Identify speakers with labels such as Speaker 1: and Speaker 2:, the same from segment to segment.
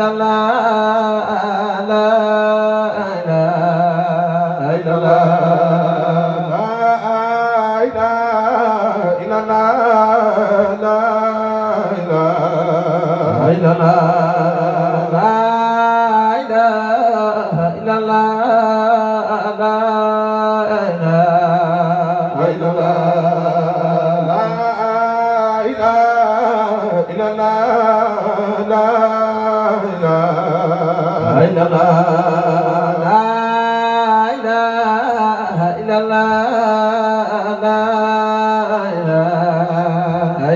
Speaker 1: la la
Speaker 2: la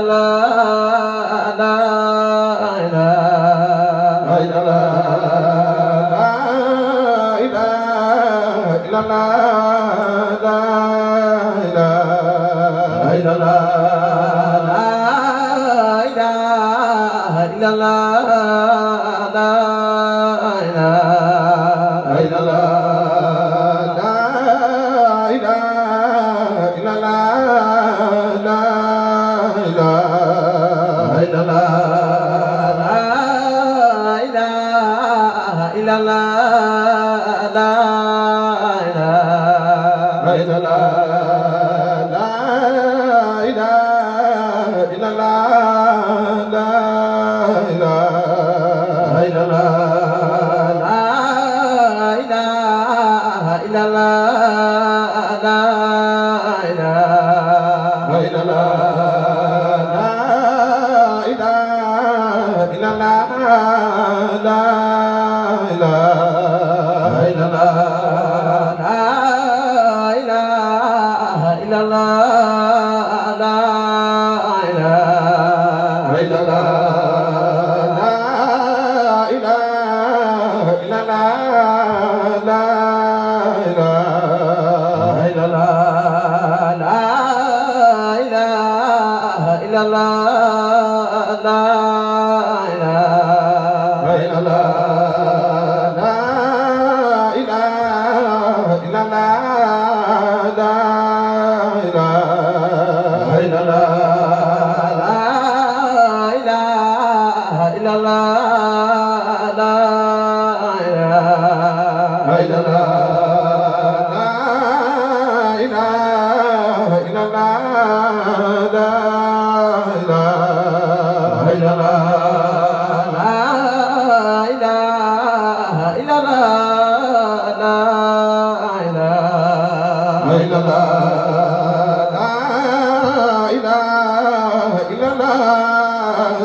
Speaker 1: la la la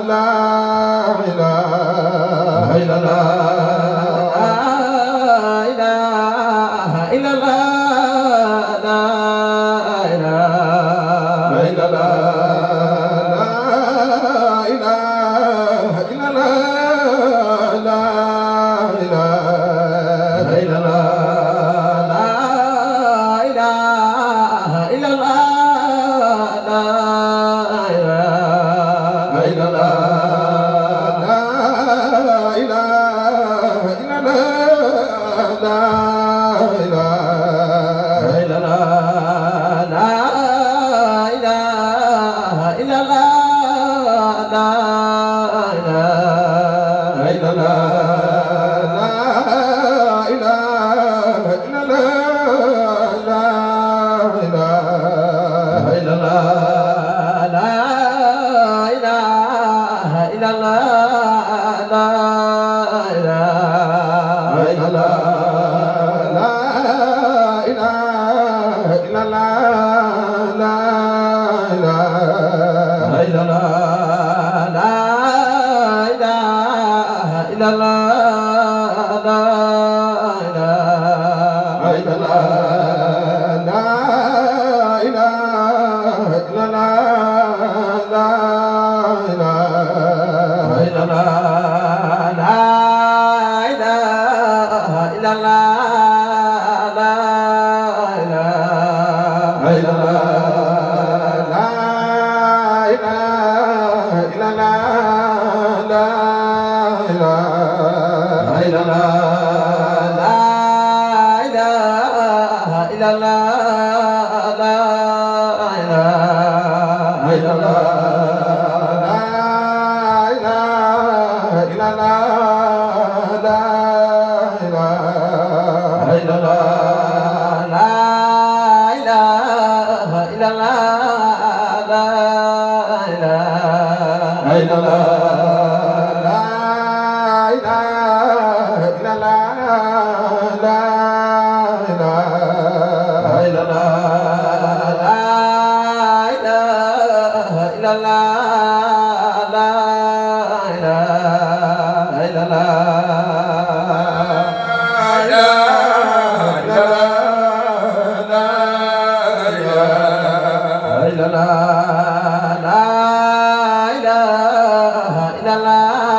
Speaker 2: la ilaha illallah
Speaker 1: la la
Speaker 2: la
Speaker 1: la la adalah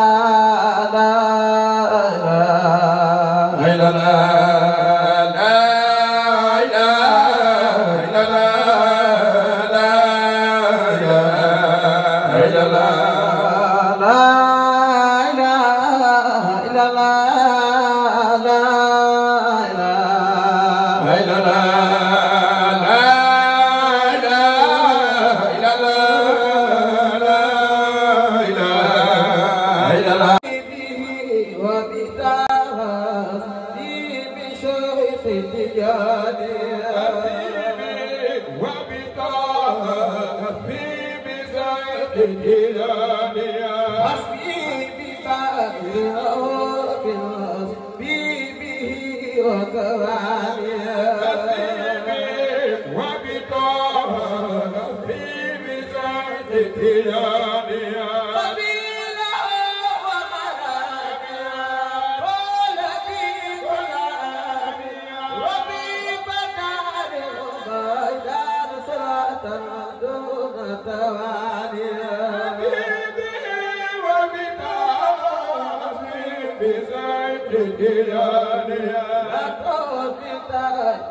Speaker 1: पिता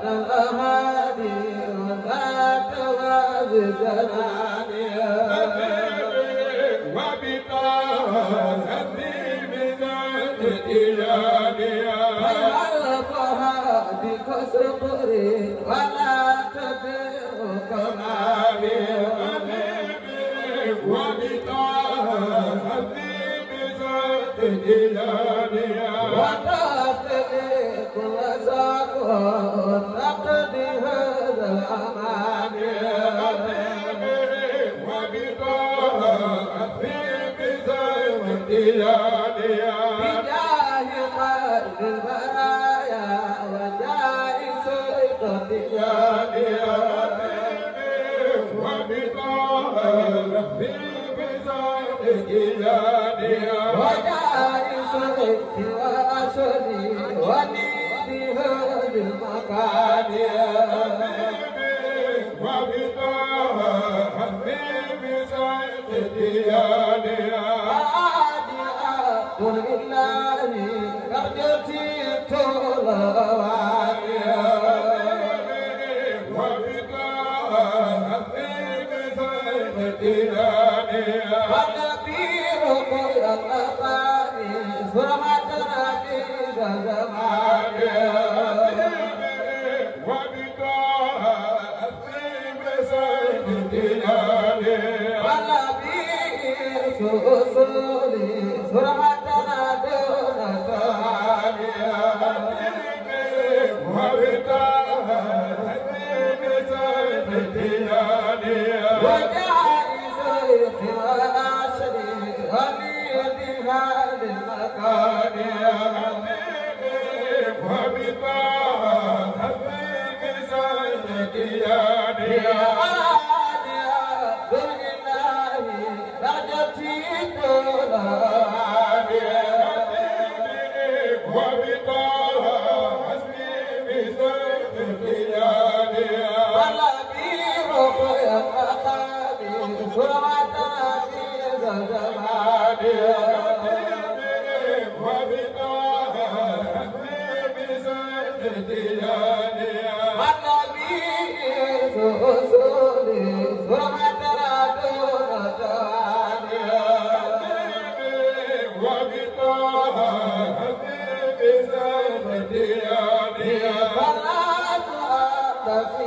Speaker 1: الأماني وذاك وبجلالي
Speaker 3: وبطاهتي بذات إيجابي هل
Speaker 1: علقها
Speaker 3: بالبزاد جلالها
Speaker 1: ودار صدق amor Thank you. تفي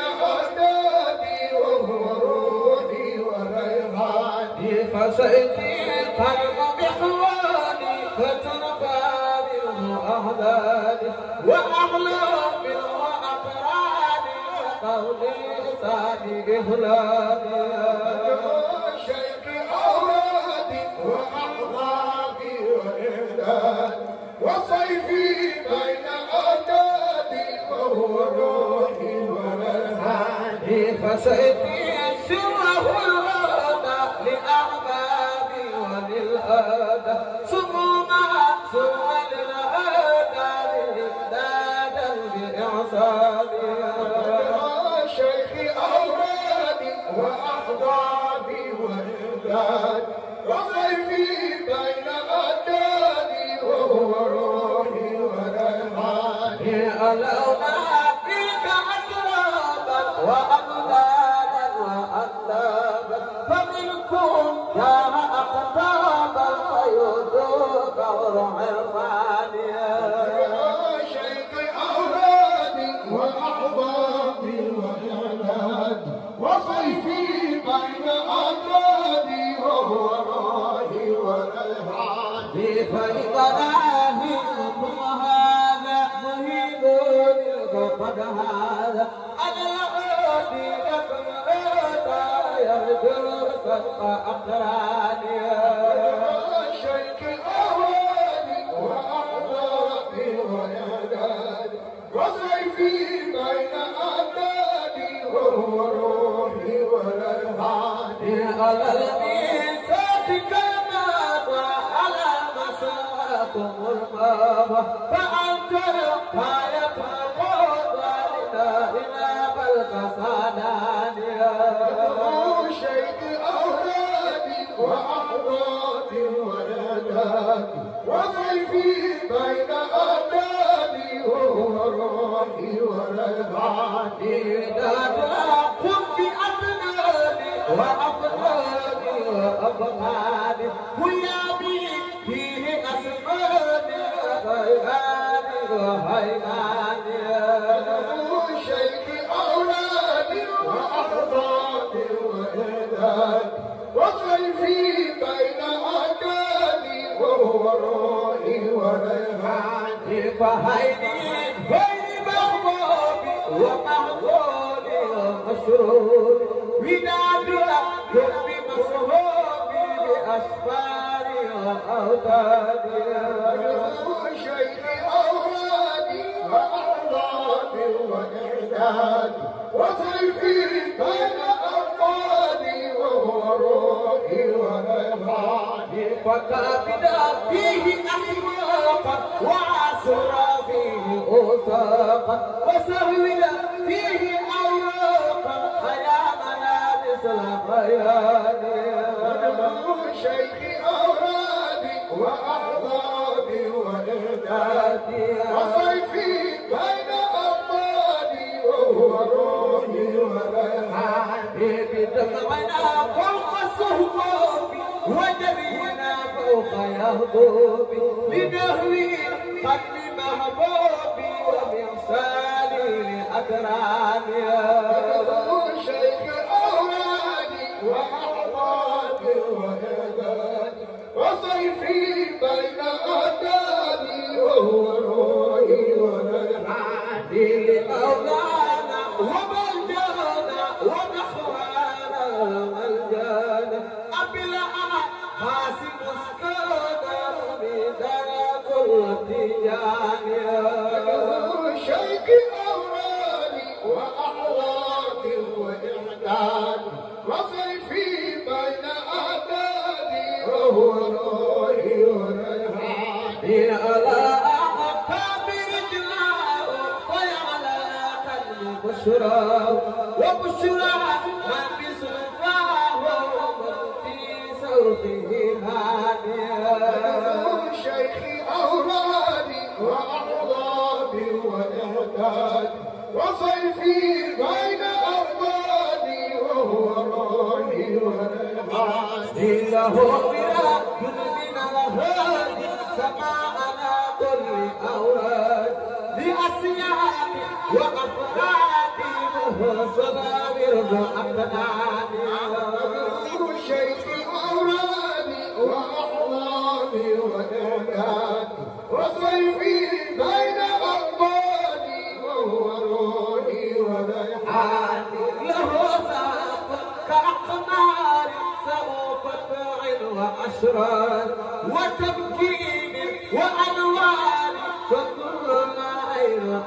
Speaker 1: فإني قد بإخواني فتربى منه أهلاني وأحلى منه أقراني وقولي ثاني إهلاني
Speaker 4: وصيفي بين أعدادي وهو روحي ورهاني
Speaker 1: فسأتي كيف إبراهيم هذا مهيب قد هذا أدعوني أكمل يرجو صدق أقراني
Speaker 4: شيخ الأهالي وأعضائي وإعدادي وصيفي بين أعدادي وهو روحي
Speaker 1: الماء فأنت الغاية القوة لله بل قصدانيا
Speaker 4: شيء أولادي وأعراضي ولداتي وضيفي بين أبداني وهو روحي وربعتي
Speaker 1: فهيني بين محبوبي ومحبوبي ومشروبي ودادي حب مسهوبي بأسفاري وأوتادي
Speaker 4: شيخ أولادي وأعراضي وإعدادي وصيفي بين أرقادي وهو روحي
Speaker 1: فكابدا فيه أسواقا يهبوب لنهوي قلب محبوبي وبإحساني لأكرامي.
Speaker 4: شيخ أولادي وأعراضي وإعدادي وصيفي بين أعدادي وهو روحي وريحاني
Speaker 1: لمولانا وملجانا ونحوانا ملجانا. أبلا حاسب مسكانا দিয়া وريحاني له بلا من سماعنا كل أوراد لأسياد وأفراد وصغائر وأبنان وأشرار وتمكين وأنوار فكل ما عين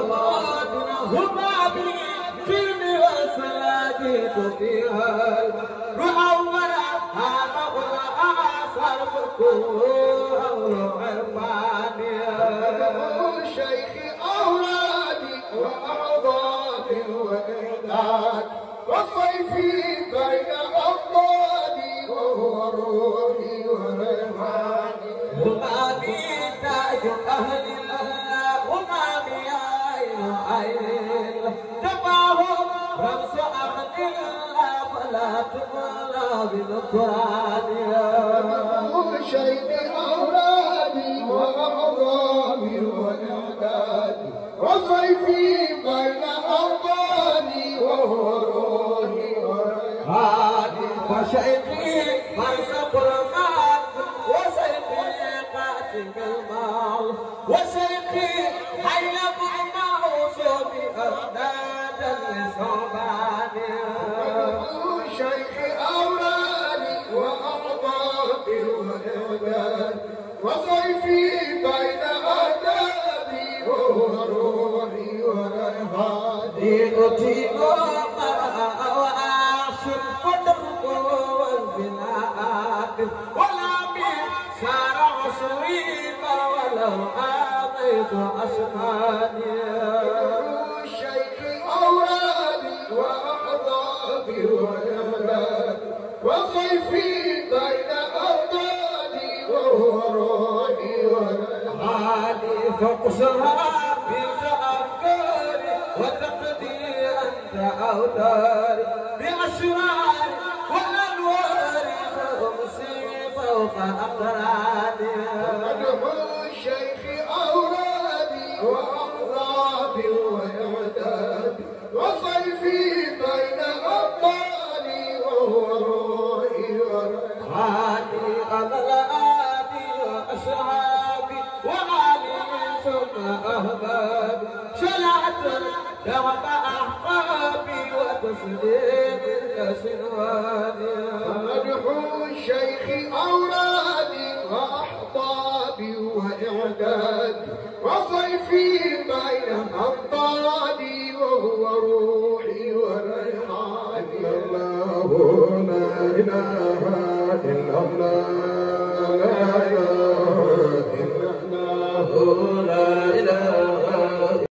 Speaker 1: ومحمد هما بالكرم والسلاجد فيها رعونا هذا والآثار فكوه عرفانيا
Speaker 4: شيخ أولادي وأعضادي وإعداد وصيفي بين شيخ
Speaker 1: من شارع صريبا ولو آضيت أسماني
Speaker 4: أولادي وأعضابي وإعداد وصيفي بين وهو روحي
Speaker 1: أنت أوتاري بأسرار دوم أحبابي وتسليم كسنواني
Speaker 4: مدحو الشيخ أولادي وأحبابي وإعدادي وصيفي بين أبطالي وهو روحي وريحاني.
Speaker 2: الله لا إله إلا الله. لا